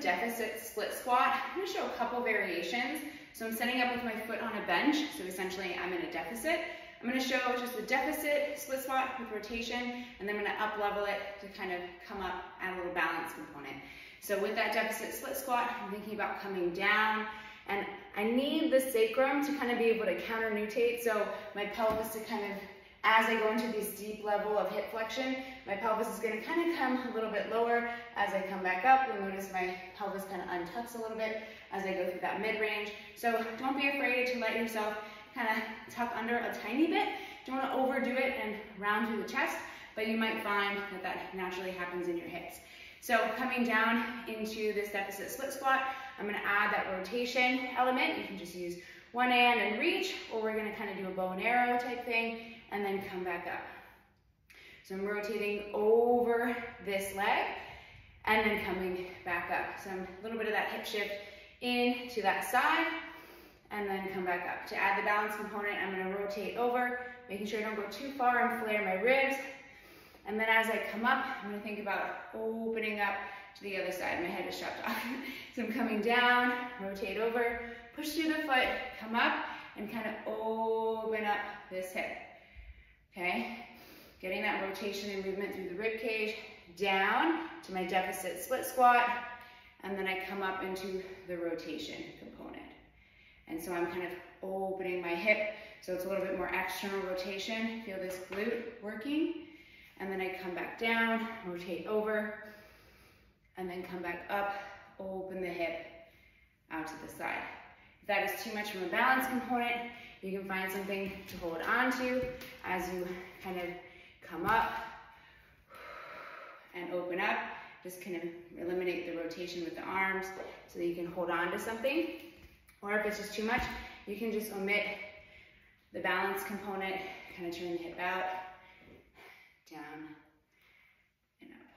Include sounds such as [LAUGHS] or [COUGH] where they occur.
deficit split squat. I'm gonna show a couple variations. So I'm setting up with my foot on a bench. So essentially I'm in a deficit. I'm gonna show just the deficit split squat with rotation, and then I'm gonna up level it to kind of come up, add a little balance component. So with that deficit split squat, I'm thinking about coming down, and I need the sacrum to kind of be able to counter nutate, so my pelvis to kind of, as I go into this deep level of hip flexion, my pelvis is gonna kind of come a little bit lower. As I come back up, you'll notice my pelvis kind of untucks a little bit as I go through that mid-range. So don't be afraid to let yourself kind of tuck under a tiny bit. Don't want to overdo it and round through the chest, but you might find that that naturally happens in your hips. So coming down into this deficit split squat, I'm going to add that rotation element. You can just use one hand and reach, or we're going to kind of do a bow and arrow type thing, and then come back up. So I'm rotating over this leg, and then coming back up. So I'm a little bit of that hip shift into that side, and then come back up. To add the balance component, I'm gonna rotate over, making sure I don't go too far and flare my ribs. And then as I come up, I'm gonna think about opening up to the other side. My head is chopped off. [LAUGHS] so I'm coming down, rotate over, push through the foot, come up, and kind of open up this hip. Okay? Getting that rotation and movement through the rib cage, down to my deficit split squat, and then I come up into the rotation component. And so I'm kind of opening my hip, so it's a little bit more external rotation. Feel this glute working. And then I come back down, rotate over, and then come back up, open the hip out to the side. If that is too much from a balance component, you can find something to hold on to as you kind of come up and open up. Just kind of eliminate the rotation with the arms so that you can hold on to something. Or if it's just too much, you can just omit the balance component, kind of turn the hip out,